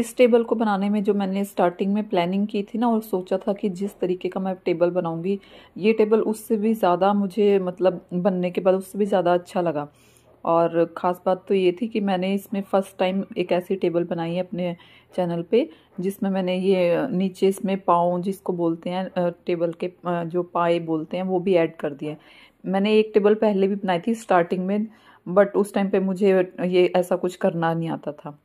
इस टेबल को बनाने में जो मैंने स्टार्टिंग में प्लानिंग की थी ना, और सोचा था कि जिस तरीके का मैं टेबल बनाऊँगी, ये टेबल उससे भी ज़्यादा मुझे मतलब बनने के बाद उससे भी ज़्यादा अच्छा लगा। और ख़ास बात तो ये थी कि मैंने इसमें फ़र्स्ट टाइम एक ऐसी टेबल बनाई है अपने चैनल पे, जिसमें मैंने ये नीचे इसमें पाँव जिसको बोलते हैं टेबल के जो पाए बोलते हैं, वो भी ऐड कर दिए। मैंने एक टेबल पहले भी बनाई थी स्टार्टिंग में बट उस टाइम पे मुझे ये ऐसा कुछ करना नहीं आता था।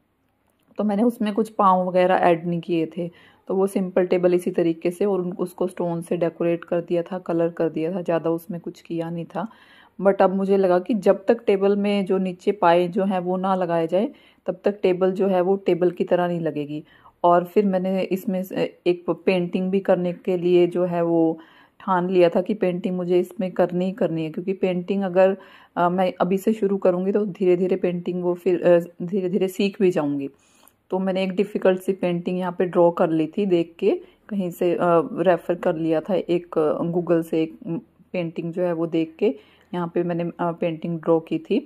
तो मैंने उसमें कुछ पाँव वगैरह ऐड नहीं किए थे। तो वो सिंपल टेबल इसी तरीके से और उसको स्टोन से डेकोरेट कर दिया था कलर कर दिया था ज़्यादा उसमें कुछ किया नहीं था। बट अब मुझे लगा कि जब तक टेबल में जो नीचे पाए जो हैं वो ना लगाए जाए तब तक टेबल जो है वो टेबल की तरह नहीं लगेगी। और फिर मैंने इसमें एक पेंटिंग भी करने के लिए जो है वो ठान लिया था कि पेंटिंग मुझे इसमें करनी ही करनी है। क्योंकि पेंटिंग अगर आ, मैं अभी से शुरू करूँगी तो धीरे धीरे पेंटिंग वो फिर धीरे धीरे सीख भी जाऊँगी। तो मैंने एक डिफ़िकल्ट सी पेंटिंग यहाँ पे ड्रॉ कर ली थी देख के। कहीं से रेफ़र कर लिया था एक गूगल से एक पेंटिंग जो है वो देख के। यहाँ पे मैंने पेंटिंग ड्रॉ की थी।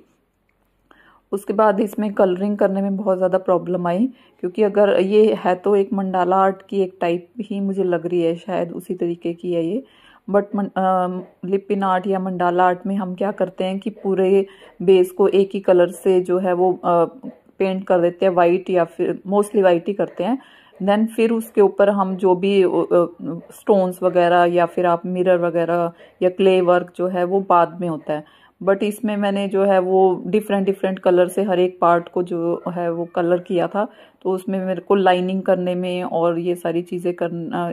उसके बाद इसमें कलरिंग करने में बहुत ज़्यादा प्रॉब्लम आई, क्योंकि अगर ये है तो एक मंडाला आर्ट की एक टाइप ही मुझे लग रही है शायद उसी तरीके की है ये। बट लिपिन आर्ट या मंडाला आर्ट में हम क्या करते हैं कि पूरे बेस को एक ही कलर से जो है वो पेंट कर देते हैं वाइट या फिर मोस्टली वाइट ही करते हैं। देन फिर उसके ऊपर हम जो भी स्टोन्स वगैरह या फिर आप मिरर वगैरह या क्ले वर्क जो है वो बाद में होता है। बट इसमें मैंने जो है वो डिफरेंट डिफरेंट कलर से हर एक पार्ट को जो है वो कलर किया था। तो उसमें मेरे को लाइनिंग करने में और ये सारी चीज़ें करना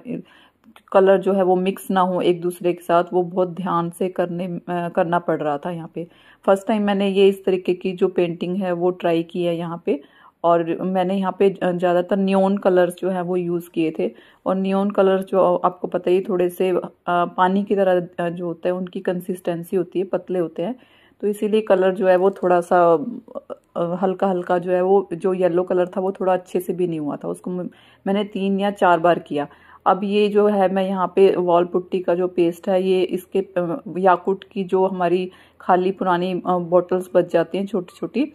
कलर जो है वो मिक्स ना हो एक दूसरे के साथ, वो बहुत ध्यान से करने करना पड़ रहा था यहाँ पे। फ़र्स्ट टाइम मैंने ये इस तरीके की जो पेंटिंग है वो ट्राई की है यहाँ पे, और मैंने यहाँ पे ज़्यादातर न्योन कलर्स जो है वो यूज़ किए थे। और न्योन कलर जो आपको पता ही थोड़े से पानी की तरह जो होता है उनकी कंसिस्टेंसी होती है, पतले होते हैं। तो इसीलिए कलर जो है वो थोड़ा सा हल्का हल्का जो है वो, जो येलो कलर था वो थोड़ा अच्छे से भी नहीं हुआ था। उसको मैंने तीन या चार बार किया। अब ये जो है, मैं यहाँ पे वॉल पुट्टी का जो पेस्ट है, ये इसके याकुट की जो हमारी खाली पुरानी बॉटल्स बच जाती हैं छोटी छोटी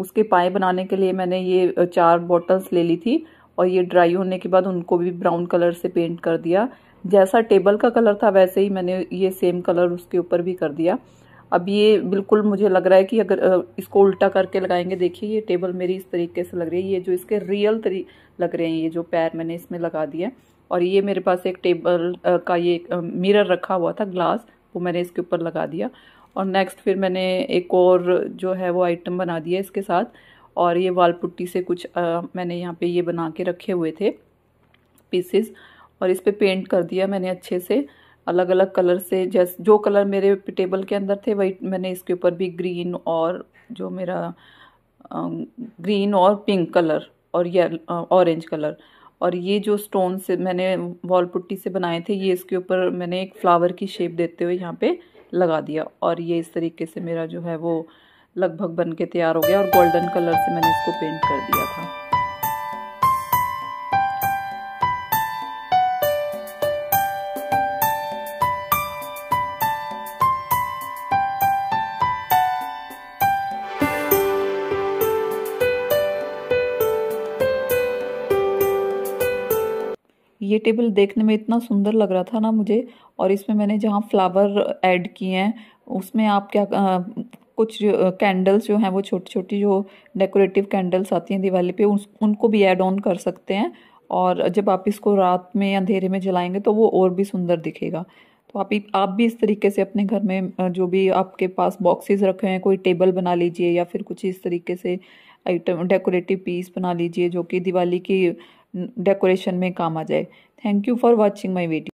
उसके पाए बनाने के लिए मैंने ये चार बॉटल्स ले ली थी और ये ड्राई होने के बाद उनको भी ब्राउन कलर से पेंट कर दिया। जैसा टेबल का कलर था, वैसे ही मैंने ये सेम कलर उसके ऊपर भी कर दिया। अब ये बिल्कुल मुझे लग रहा है कि अगर इसको उल्टा करके लगाएँगे, देखिए ये टेबल मेरी इस तरीके से लग रही है, ये जो इसके रियल तरी, लग रहे हैं, ये जो पैर मैंने इसमें लगा दिया और ये मेरे पास एक टेबल का ये मिरर रखा हुआ था ग्लास वो मैंने इसके ऊपर लगा दिया। और नेक्स्ट फिर मैंने एक और जो है वो आइटम बना दिया इसके साथ। और ये वाल पुट्टी से कुछ आ, मैंने यहाँ पे ये बना के रखे हुए थे पीसेस और इस पर पे पेंट कर दिया मैंने अच्छे से। अलग अलग कलर से जैसे जो कलर मेरे टेबल के अंदर थे वही मैंने इसके ऊपर भी ग्रीन और जो मेरा ग्रीन और पिंक कलर और ये ऑरेंज कलर और ये जो स्टोन से मैंने वॉल पुट्टी से बनाए थे, ये इसके ऊपर मैंने एक फ्लावर की शेप देते हुए यहाँ पे लगा दिया। और ये इस तरीके से मेरा जो है वो लगभग बन के तैयार हो गया और गोल्डन कलर से मैंने इसको पेंट कर दिया था। ये टेबल देखने में इतना सुंदर लग रहा था ना मुझे और इसमें मैंने जहाँ फ्लावर ऐड किए हैं उसमें आप क्या आ, कुछ कैंडल्स जो हैं वो छोटी छोटी जो डेकोरेटिव कैंडल्स आती हैं दिवाली पे उस उनको भी ऐड ऑन कर सकते हैं और जब आप इसको रात में अंधेरे में जलाएँगे तो वो और भी सुंदर दिखेगा। तो आप आप भी इस तरीके से अपने घर में जो भी आपके पास बॉक्सेस रखे हैं कोई टेबल बना लीजिए या फिर कुछ इस तरीके से आइटम डेकोरेटिव पीस बना लीजिए जो कि दिवाली की डेकोरेशन में काम आ जाए. Thank you for watching my video